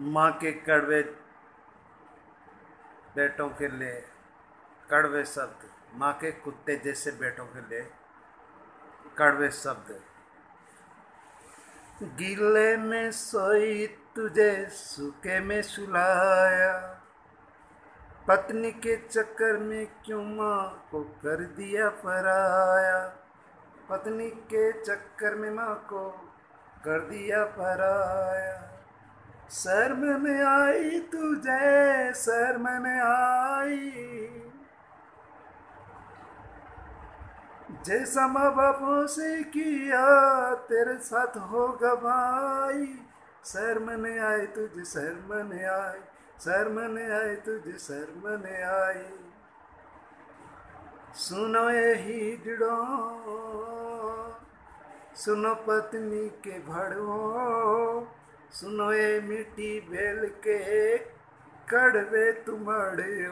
माँ के कड़वे बेटों के लिए, कड़वे शब्द, माँ के कुत्ते जैसे बेटों के लिए कड़वे शब्द। गीले में सोई तुझे, सूखे में सुलाया। पत्नी के चक्कर में क्यों माँ को कर दिया पराया पत्नी के चक्कर में माँ को कर दिया पराया शर्म में आई तुझे शर्म में आई। जैसा माँ बापों से किया, तेरे साथ होगा भाई शर्म ने आई तुझे शर्म ने आई। शर्म ने आई तुझे शर्म ने आई। सुनो यही डिड़ो सुनो पत्नी के भड़ो सुनो ये मिट्टी बेल के कड़वे तुम्हारे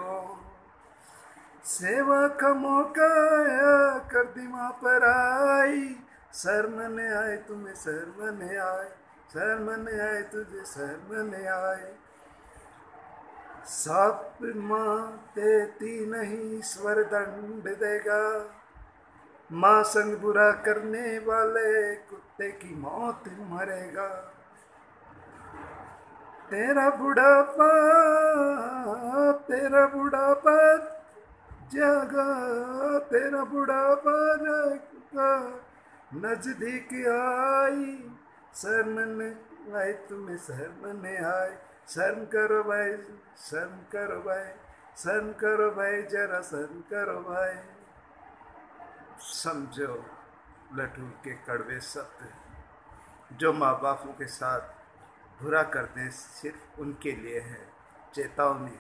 सेवा का मौका आया, कर दिमा पर आई। शर्म ने आए, तुम्हें शर्म ने आए, शर्म ने आए, तुझे शर्म ने आए। साप माँ देती नहीं, स्वर दंड देगा। माँ संग बुरा करने वाले कुत्ते की मौत मरेगा। तेरा बुढ़ापा तेरा बुढ़ापा जागा, तेरा बुढ़ापा जागा। नज़दीक आई, शर्म ने आई तुम्हें, शर्म ने आई। शर्म करो भाई शर्म करो भाई शर्म करो भाई जरा शर्म करो भाई समझो लटू के कड़वे शब्द जो माँ बापों के साथ बुरा करते सिर्फ़ उनके लिए है चेतावनी।